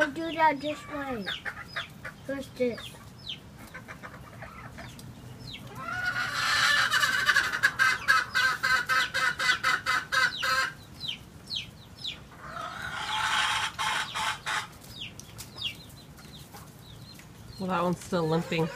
Don't do that this way. First this. Well, that one's still limping.